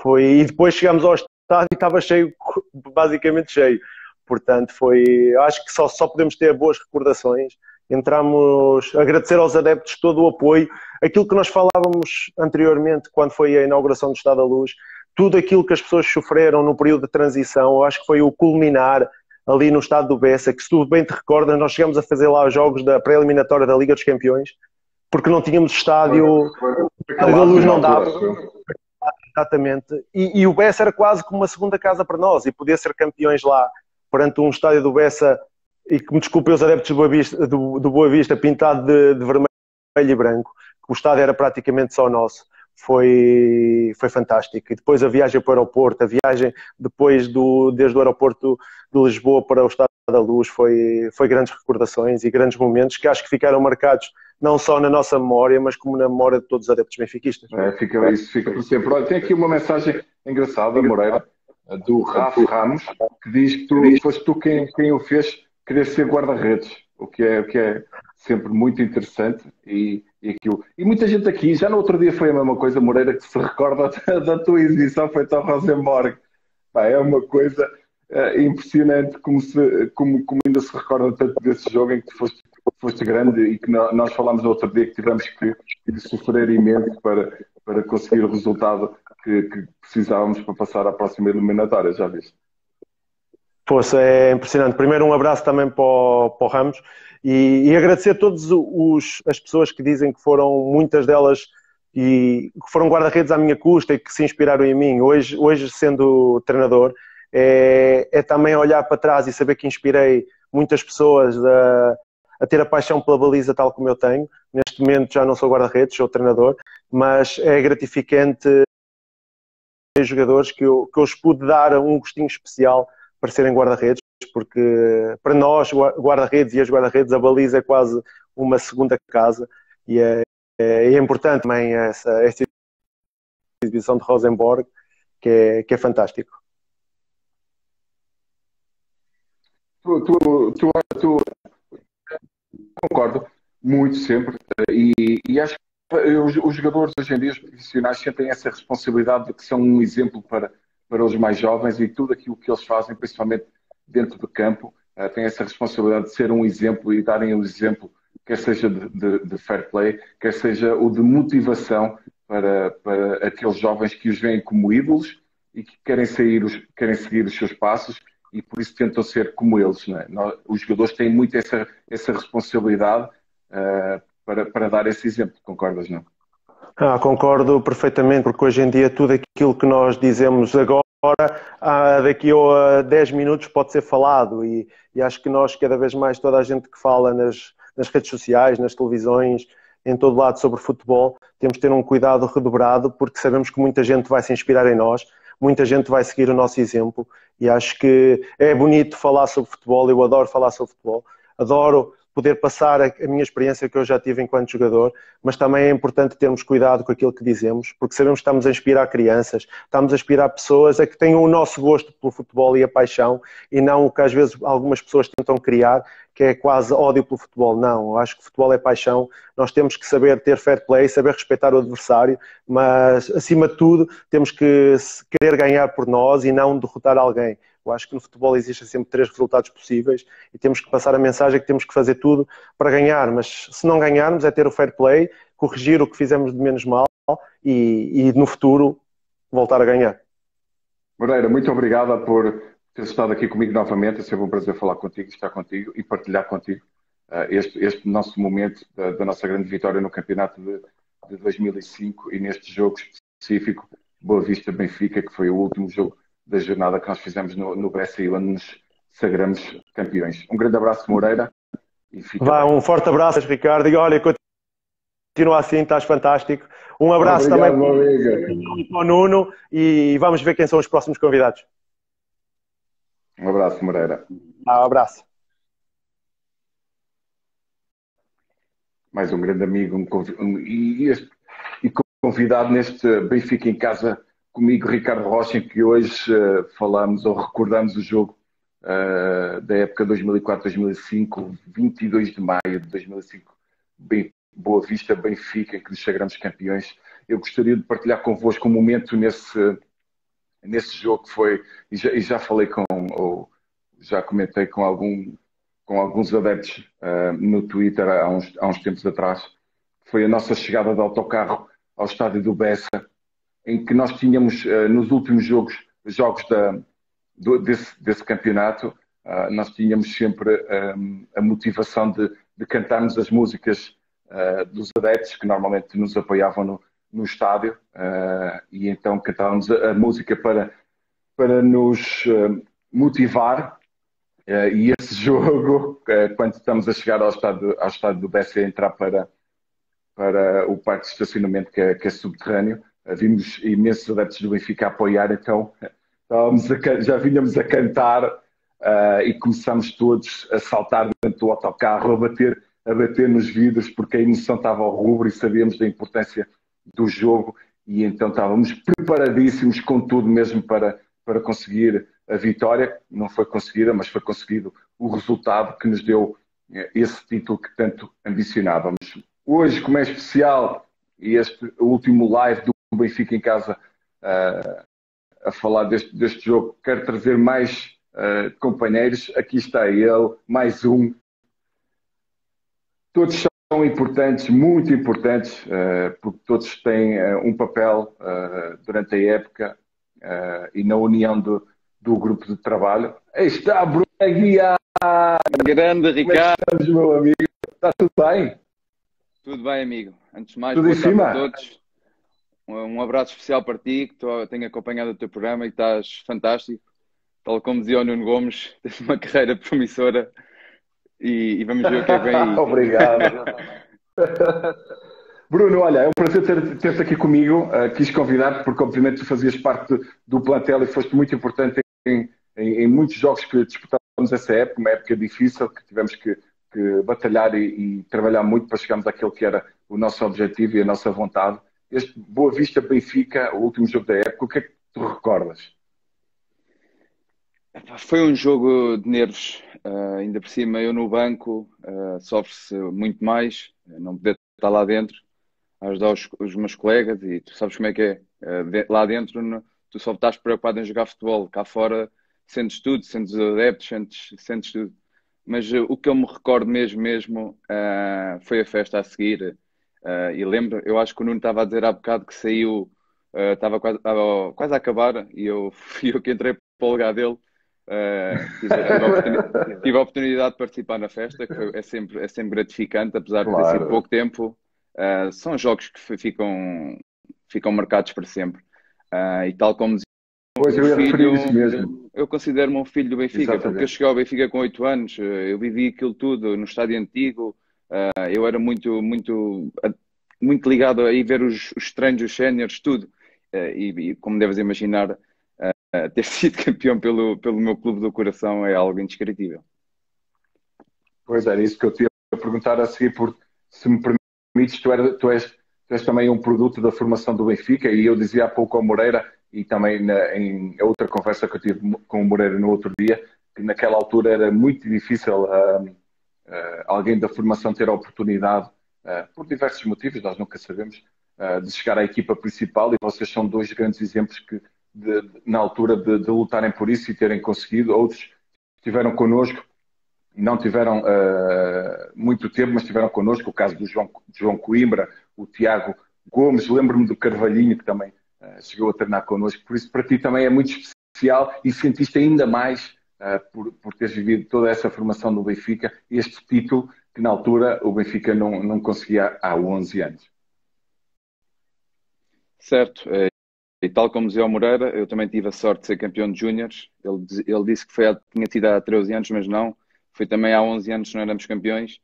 Foi, e depois chegamos ao estádio e estava cheio, basicamente cheio. Portanto, foi. Acho que só, só podemos ter boas recordações. Entramos, agradecer aos adeptos todo o apoio. Aquilo que nós falávamos anteriormente, quando foi a inauguração do Estado da Luz, tudo aquilo que as pessoas sofreram no período de transição, eu acho que foi o culminar ali no estado do Bessa, que se tu bem te recordas, nós chegamos a fazer lá os jogos da pré-eliminatória da Liga dos Campeões, porque não tínhamos estádio, a luz não dava. Exatamente. E, e, o Bessa era quase como uma segunda casa para nós, e poder ser campeões lá perante um estádio do Bessa, e que me desculpem os adeptos do Boa Vista, do, do Boa Vista pintado de, de vermelho e branco, que o estádio era praticamente só nosso foi, foi fantástico. E depois a viagem para o aeroporto, a viagem depois do, desde o aeroporto de Lisboa para o Estado da Luz foi, foi grandes recordações e grandes momentos que acho que ficaram marcados não só na nossa memória, mas como na memória de todos os adeptos benfiquistas. É, fica, isso fica por sempre. Olha, tem aqui uma mensagem engraçada, Moreira, do Rafa Ramos, que diz que tu, foste tu quem, quem o fez querer ser guarda-redes, o que é, o que é sempre muito interessante e, e aquilo. E muita gente aqui, já no outro dia foi a mesma coisa, Moreira, que se recorda da, tua exibição feita ao Rosenborg. É uma coisa é, impressionante como, se, como, como ainda se recorda tanto desse jogo em que foste, foste grande e que nós falámos no outro dia que tivemos que, que sofrer imenso para, para conseguir o resultado que, que precisávamos para passar à próxima eliminatória, já viste? Poxa, é impressionante. Primeiro um abraço também para o, para o Ramos e, e agradecer a todas as pessoas que dizem que foram, muitas delas, e que foram guarda-redes à minha custa e que se inspiraram em mim. Hoje, hoje sendo treinador, é, é também olhar para trás e saber que inspirei muitas pessoas a, a ter a paixão pela baliza tal como eu tenho. Neste momento já não sou guarda-redes, sou treinador, mas é gratificante jogadores que eu, que eu os pude dar um gostinho especial para serem guarda-redes porque para nós, guarda-redes e as guarda-redes, a baliza é quase uma segunda casa e é, é, é importante também essa, essa exibição de Rosenborg, que é, que é fantástico. tu, tu, tu, tu concordo muito sempre e, e acho que os, jogadores hoje em dia, profissionais, sentem essa responsabilidade de que são um exemplo para, para os mais jovens e tudo aquilo que eles fazem, principalmente dentro do campo, uh, têm essa responsabilidade de ser um exemplo e darem um exemplo, quer seja de, de, de, fair play, quer seja o de motivação para, para aqueles jovens que os veem como ídolos e que querem, sair os, querem seguir os seus passos e por isso tentam ser como eles. É? Nós, os jogadores têm muito essa, essa responsabilidade uh, para, para dar esse exemplo, concordas, não? Ah, concordo perfeitamente, porque hoje em dia tudo aquilo que nós dizemos agora, ah, daqui a 10 minutos pode ser falado. E, e, acho que nós, cada vez mais, toda a gente que fala nas, nas redes sociais, nas televisões, em todo lado sobre futebol, temos de ter um cuidado redobrado, porque sabemos que muita gente vai se inspirar em nós, muita gente vai seguir o nosso exemplo. E acho que é bonito falar sobre futebol, eu adoro falar sobre futebol, adoro poder passar a, minha experiência que eu já tive enquanto jogador, mas também é importante termos cuidado com aquilo que dizemos, porque sabemos que estamos a inspirar crianças, estamos a inspirar pessoas a que tenham o nosso gosto pelo futebol e a paixão, e não o que às vezes algumas pessoas tentam criar, que é quase ódio pelo futebol. Não, eu acho que futebol é paixão, nós temos que saber ter fair play, saber respeitar o adversário, mas acima de tudo temos que querer ganhar por nós e não derrotar alguém. Eu acho que no futebol existem sempre três resultados possíveis e temos que passar a mensagem que temos que fazer tudo para ganhar, mas se não ganharmos é ter o fair play, corrigir o que fizemos de menos mal e, e no futuro voltar a ganhar. Moreira, muito obrigada por ter estado aqui comigo novamente. É sempre um prazer falar contigo, estar contigo e partilhar contigo uh, este, este, nosso momento da, da, nossa grande vitória no campeonato de, de 2005 e neste jogo específico, Boa Vista Benfica, que foi o último jogo da jornada que nós fizemos no, no Brasil, onde nos sagramos campeões. Um grande abraço, Moreira. E fica Vá, um forte abraço, Ricardo. E olha, continua assim, estás fantástico. Um abraço Obrigado, também para o Nuno e vamos ver quem são os próximos convidados. Um abraço, Moreira. Ah, um abraço. Mais um grande amigo um, e, este, e convidado neste Benfica em Casa comigo Ricardo Rocha, que hoje uh, falamos ou recordamos o jogo uh, da época 2004-2005, 22 de maio de 2005, bem, Boa Vista, Benfica, que nos sagramos campeões. Eu gostaria de partilhar convosco um momento nesse, nesse jogo que foi, e já, e já falei com, ou já comentei com, algum, com alguns adeptos uh, no Twitter há uns, há uns tempos atrás, foi a nossa chegada de autocarro ao estádio do Bessa, em que nós tínhamos uh, nos últimos jogos, jogos da, do, desse, desse, campeonato, uh, nós tínhamos sempre um, a motivação de, de, cantarmos as músicas uh, dos adeptos que normalmente nos apoiavam no, no estádio e então cantávamos a, música para, para nos motivar e esse jogo, quando estamos a chegar ao estádio, ao estádio do BC, entrar para, para o parque de estacionamento que é, que é subterrâneo, vimos imensos adeptos do Benfica a apoiar, então a, já vinhamos a cantar uh, e começámos todos a saltar dentro do autocarro, a bater, a bater nos vidros, porque a emoção estava ao rubro e sabíamos da importância do jogo e então estávamos preparadíssimos com tudo mesmo para, para conseguir a vitória. Não foi conseguida, mas foi conseguido o resultado que nos deu eh, esse título que tanto ambicionávamos. Hoje, como é especial, este último live do o Benfica em casa uh, a falar deste, deste jogo. Quero trazer mais uh, companheiros. Aqui está ele, mais um. Todos são importantes, muito importantes, uh, porque todos têm um papel durante a época e na união do, do grupo de trabalho. Aí está Bruno Aguiar! Grande Ricardo! Como é estamos, meu amigo? Está tudo bem? Tudo bem, amigo. Antes de mais, tudo boa em cima? a todos. Um abraço especial para ti, que tô, tenho acompanhado o teu programa e estás fantástico. Tal como dizia o Nuno Gomes, tens uma carreira promissora e, e vamos ver o que é que vem aí. Obrigado. Bruno, olha, é um prazer ter-te ter aqui comigo. Uh, quis convidar-te porque, obviamente, tu fazias parte do plantel e foste muito importante em, em, em muitos jogos que disputávamos essa época, uma época difícil, que tivemos que, que batalhar e, e, trabalhar muito para chegarmos àquilo que era o nosso objetivo e a nossa vontade este Boa Vista Benfica, o último jogo da época, o que é que tu recordas? Foi um jogo de nervos. uh, ainda por cima eu no banco, uh, sofre-se muito mais, não poder estar lá dentro ajudar os, os meus colegas e tu sabes como é que é. Uh, de, lá dentro no, tu só estás preocupado em jogar futebol, cá fora sentes tudo, sentes adeptos, sentes, sentes tudo. Mas o que eu me recordo mesmo, mesmo foi a festa a seguir. E lembro, eu acho que o Nuno estava a dizer há bocado que saiu, estava quase, quase a acabar e eu fui eu que entrei para o lugar dele. tive, a tive, a oportunidade de participar na festa, que foi, é, sempre, é sempre gratificante, apesar de ter sido pouco tempo. Uh, são jogos que ficam, ficam marcados para sempre. Uh, e tal como dizia pois, eu filho, eu considero-me um filho do Benfica, Exatamente. porque eu cheguei ao Benfica com 8 anos, eu vivi aquilo tudo no estádio antigo, uh, eu era muito, muito, muito ligado a ir ver os, os os séniores, tudo. E, e, como deves imaginar, ter sido campeão pelo, pelo meu clube do coração é algo indescritível. Pois era isso que eu te ia perguntar a seguir, porque se me permites, tu, era, tu, és, tu és também um produto da formação do Benfica e eu dizia há pouco ao Moreira e também na, em outra conversa que eu tive com o Moreira no outro dia, que naquela altura era muito difícil uh, uh, alguém da formação ter a oportunidade, uh, por diversos motivos, nós nunca sabemos, de chegar à equipa principal e vocês são dois grandes exemplos que de, de, na altura de, de, lutarem por isso e terem conseguido, outros estiveram connosco não tiveram uh, muito tempo, mas estiveram connosco, o caso do João, João Coimbra, o Tiago Gomes, lembro-me do Carvalhinho, que também uh, chegou a treinar connosco, por isso para ti também é muito especial e sentiste ainda mais uh, por, por teres vivido toda essa formação do Benfica, este título que na altura o Benfica não, não conseguia há 11 anos. Certo, e tal como dizia o Moreira, eu também tive a sorte de ser campeão de júniores, ele, ele disse que foi, tinha sido há 13 anos, mas não, foi também há 11 anos que não éramos campeões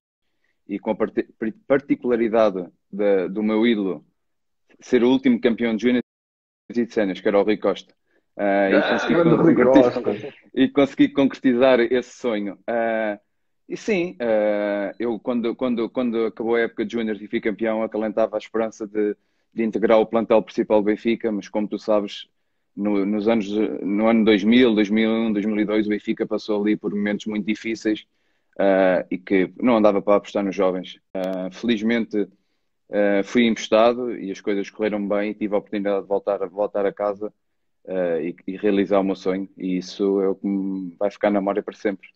e com a particularidade de, do meu ídolo ser o último campeão de júnior e de cenas, que era o Rui Costa. Uh, e, ah, consegui e, consegui concretizar esse sonho. Uh, e sim, uh, eu quando, quando, quando acabou a época de júnior e fui campeão, acalentava a esperança de, de integrar o plantel principal do Benfica, mas como tu sabes, no, nos anos, no ano 2000, 2001, 2002, o Benfica passou ali por momentos muito difíceis e que não andava para apostar nos jovens. Felizmente fui emprestado e as coisas correram bem e tive a oportunidade de voltar, voltar a casa e, e, realizar o meu sonho. E isso é o que me vai ficar na memória para sempre.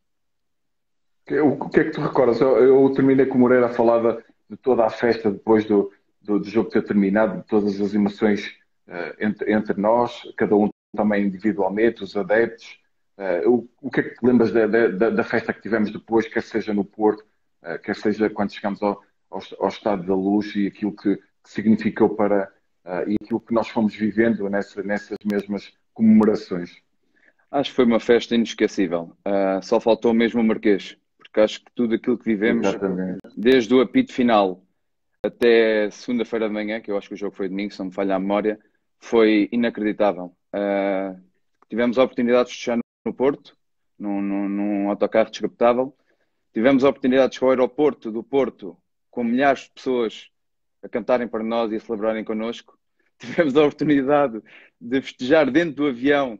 O que é que tu recordas? Eu, eu terminei com o Moreira a falar de, de toda a festa depois do, do, do jogo ter terminado, de todas as emoções uh, entre, entre nós, cada um também individualmente, os adeptos. Uh, o, o que é que te lembras da, da, da, festa que tivemos depois, quer seja no Porto, uh, quer seja quando chegamos ao, ao, ao Estado da Luz e aquilo que, que significou para e aquilo que nós fomos vivendo nessa, nessas mesmas comemorações? Acho que foi uma festa inesquecível. só faltou mesmo o Marquês, porque acho que tudo aquilo que vivemos, Exatamente. desde o apito final até segunda-feira de manhã, que eu acho que o jogo foi domingo, se não me falha a memória, foi inacreditável. Uh, tivemos a oportunidade de festejar no Porto, num, num, num autocarro descapotável. Tivemos a oportunidade de chegar ao aeroporto do Porto com milhares de pessoas a cantarem para nós e a celebrarem connosco. Tivemos a oportunidade de festejar dentro do avião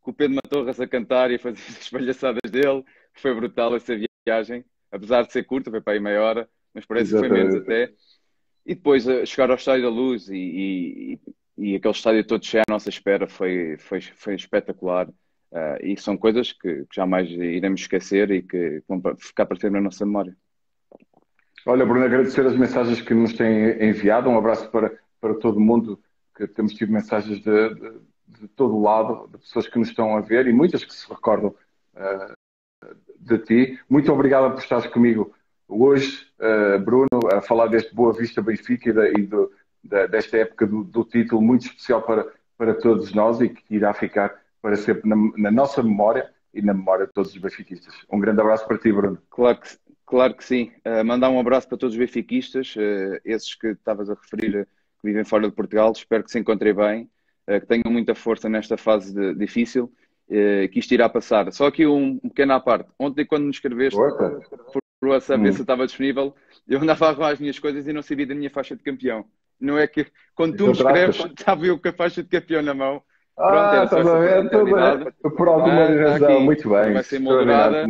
com o Pedro Matorras a cantar e a fazer as palhaçadas dele. Foi brutal essa viagem, apesar de ser curta, foi para aí meia hora, mas parece que foi menos até. E depois chegar ao Estádio da Luz e, e, e aquele estádio todo cheio à nossa espera foi, foi, foi espetacular. Uh, e são coisas que, que, jamais iremos esquecer e que vão ficar para sempre na nossa memória. Olha, Bruno, agradecer as mensagens que nos têm enviado. Um abraço para, para todo mundo, que temos tido mensagens de, de, de todo lado, de pessoas que nos estão a ver e muitas que se recordam uh, de ti. Muito obrigado por estares comigo hoje, uh, Bruno, a falar deste Boa Vista Benfica e, e do, da, desta época do, do, título muito especial para, para todos nós e que irá ficar para sempre na, na, nossa memória e na memória de todos os benfiquistas. Um grande abraço para ti, Bruno. Claro que, claro que sim. Uh, mandar um abraço para todos os benfiquistas, uh, esses que estavas a referir vivem fora de Portugal. Espero que se encontrem bem, uh, que tenham muita força nesta fase de, difícil, que isto irá passar. Só aqui um, um pequeno à parte. Ontem, quando me escreveste por, por WhatsApp, hum. se estava disponível, eu andava a arrumar as minhas coisas e não sabia da minha faixa de campeão. Não é que quando tu me escreves, estava eu com a faixa de campeão na mão. Ah, estás a ver? Por alguma ah, razão, aqui, muito bem. Vai ser moderada.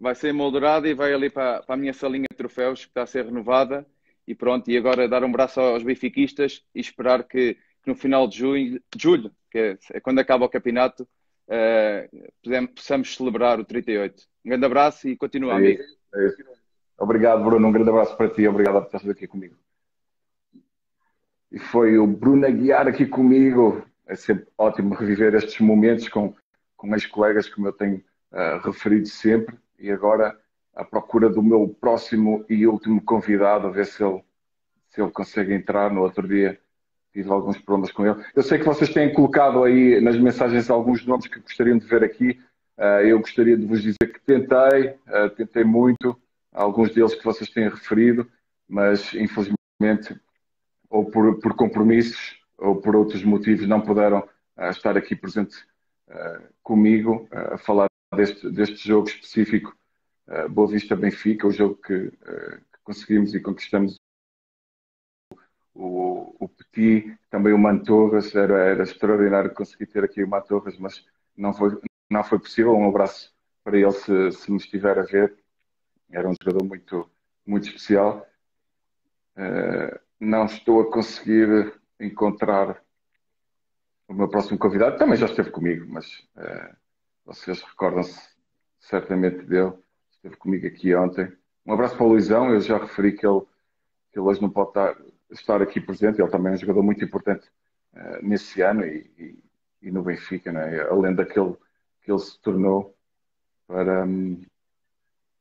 vai ser moldurada e vai ali para, para a minha salinha de troféus que está a ser renovada. E pronto, e agora dar um braço aos benfiquistas e esperar que, que no final de junho, julho, que é, é quando acaba o campeonato, uh, possamos celebrar o 38. Um grande abraço e continua, é amigo. É Obrigado, Bruno. Um grande abraço para ti. Obrigado por estar aqui comigo. E foi o Bruno Aguiar aqui comigo. É sempre ótimo reviver estes momentos com, com ex-colegas, como eu tenho uh, referido sempre. E agora à procura do meu próximo e último convidado, a ver se ele, se ele consegue entrar. No outro dia tive alguns problemas com ele. Eu sei que vocês têm colocado aí nas mensagens alguns nomes que gostariam de ver aqui. Uh, eu gostaria de vos dizer que tentei, uh, tentei muito, alguns deles que vocês têm referido, mas infelizmente, ou por, por compromissos ou por outros motivos, não puderam uh, estar aqui presentes comigo a falar deste, deste jogo específico uh, Boa Vista Benfica, o jogo que, uh, que conseguimos e conquistamos o, o Petit, também o Mantorras, era, era extraordinário conseguir ter aqui o Mantorras, mas não foi, não foi possível. Um abraço para ele se, se me estiver a ver. Era um jogador muito, muito especial. Uh, não estou a conseguir encontrar o meu próximo convidado. Também já esteve comigo, mas vocês recordam-se certamente dele esteve comigo aqui ontem. Um abraço para o Luizão, eu já referi que ele, que ele hoje não pode estar, estar aqui presente, ele também é um jogador muito importante uh, nesse ano e, e, e, no Benfica, né? além daquele que ele se tornou para, um,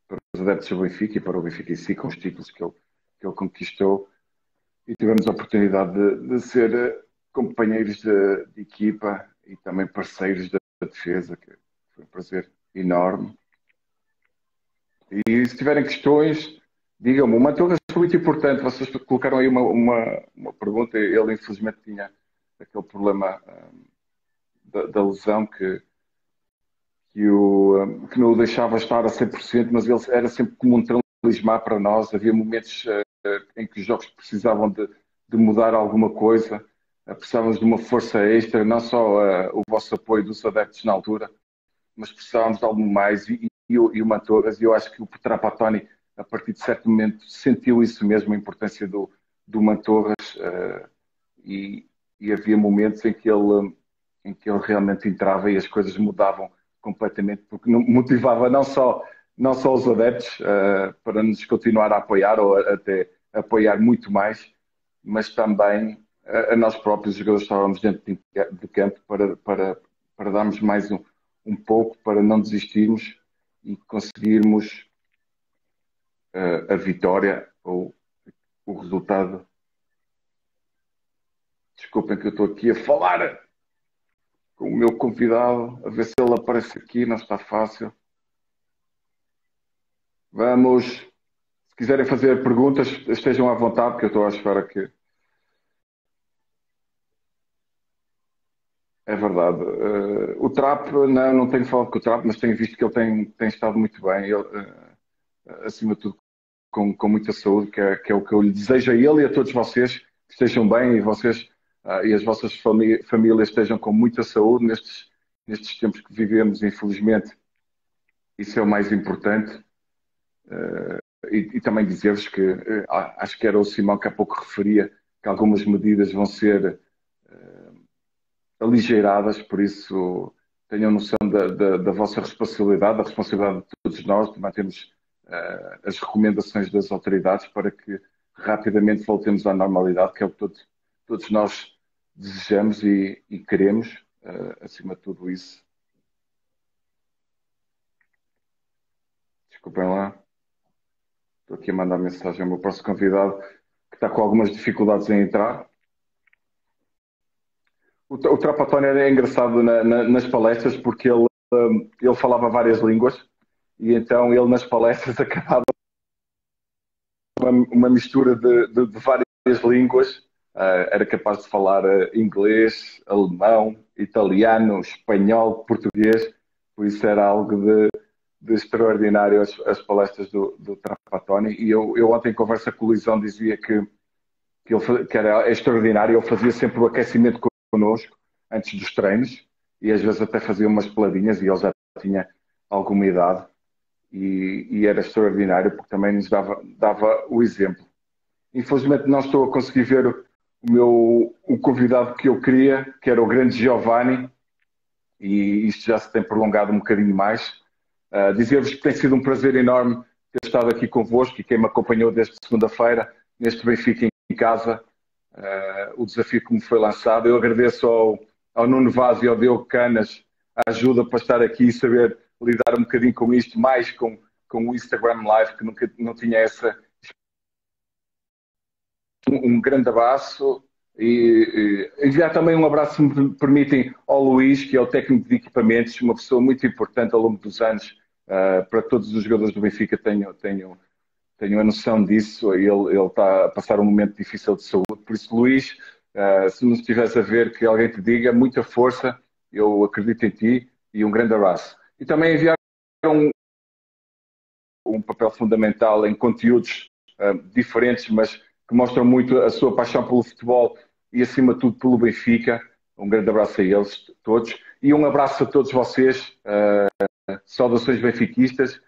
para os adeptos do Benfica e para o Benfica em si, com os títulos que ele, que ele conquistou. E tivemos a oportunidade de, de ser eh, companheiros de, de, equipa e também parceiros da defesa, que foi um prazer enorme. E se tiverem questões, digam-me. O Matheus é muito importante. Vocês colocaram aí uma, uma, uma, pergunta. Ele, infelizmente, tinha aquele problema um, da, da, lesão que, que, o, um, que não o deixava estar a 100%, mas ele era sempre como um talismã para nós. Havia momentos uh, em que os jogos precisavam de, de mudar alguma coisa. Uh, precisávamos de uma força extra, não só uh, o vosso apoio dos adeptos na altura, mas precisávamos de algo mais. E, e o, e o Mantogas, e eu acho que o Petrapatoni, a partir de certo momento, sentiu isso mesmo, a importância do, do Mantorras, uh, e, e, havia momentos em que, ele, em que ele realmente entrava e as coisas mudavam completamente, porque motivava não só, não só os adeptos uh, para nos continuar a apoiar, ou até apoiar muito mais, mas também a, a nós próprios, os jogadores estávamos dentro de, de campo para, para, para darmos mais um, um pouco, para não desistirmos e conseguirmos uh, a vitória ou o resultado. Desculpem que eu estou aqui a falar com o meu convidado, a ver se ele aparece aqui, não está fácil. Vamos, se quiserem fazer perguntas, estejam à vontade, que eu estou à espera que É verdade. Uh, o Trap, não, não tenho falado com o Trap, mas tenho visto que ele tem, tem estado muito bem. Ele, uh, acima de tudo, com, com muita saúde, que é, que é, o que eu lhe desejo a ele e a todos vocês, que estejam bem e vocês uh, e as vossas famílias estejam com muita saúde nestes, nestes tempos que vivemos, infelizmente. Isso é o mais importante. E, e, também dizer-vos que acho que era o Simão que há pouco referia que algumas medidas vão ser aligeiradas, por isso tenham noção da, da, da, vossa responsabilidade, da responsabilidade de todos nós, de mantermos uh, as recomendações das autoridades para que rapidamente voltemos à normalidade, que é o que todos, todos nós desejamos e, e queremos, uh, acima de tudo isso. Desculpem lá. Estou aqui a mandar mensagem ao meu próximo convidado que está com algumas dificuldades em entrar. O, o Trapatónio é engraçado na, na, nas palestras porque ele, um, ele falava várias línguas e então ele nas palestras acabava uma, uma mistura de, de, de, várias línguas. Uh, era capaz de falar uh, inglês, alemão, italiano, espanhol, português, por isso era algo de, de extraordinário as, as, palestras do, do Trapatónio. E eu, eu ontem, em conversa com o Luizão, dizia que, que, ele, que era extraordinário, ele fazia sempre o aquecimento connosco antes dos treinos e às vezes até fazia umas peladinhas e ele já tinha alguma idade e, e, era extraordinário porque também nos dava, dava o exemplo. Infelizmente não estou a conseguir ver o meu o convidado que eu queria, que era o grande Giovanni, e isto já se tem prolongado um bocadinho mais. Uh, Dizer-vos que tem sido um prazer enorme ter estado aqui convosco e quem me acompanhou desde segunda-feira, neste Benfica em casa, o desafio que me foi lançado. Eu agradeço ao, ao Nuno Vaz e ao Diogo Canas a ajuda para estar aqui e saber lidar um bocadinho com isto, mais com, com o Instagram Live, que nunca não tinha essa. Um grande abraço e, e enviar também um abraço, se me permitem, ao Luís, que é o técnico de equipamentos, uma pessoa muito importante ao longo dos anos uh, para todos os jogadores do Benfica. Tenho, tenho, tenho a noção disso. Ele, ele está a passar um momento difícil de saúde. Por isso, Luís, uh, se nos estivesse a ver, que alguém te diga muita força. Eu acredito em ti e um grande abraço e também enviar um, um papel fundamental em conteúdos uh, diferentes, mas que mostram muito a sua paixão pelo futebol e, acima de tudo, pelo Benfica. Um grande abraço a eles todos e um abraço a todos vocês, uh, saudações benfiquistas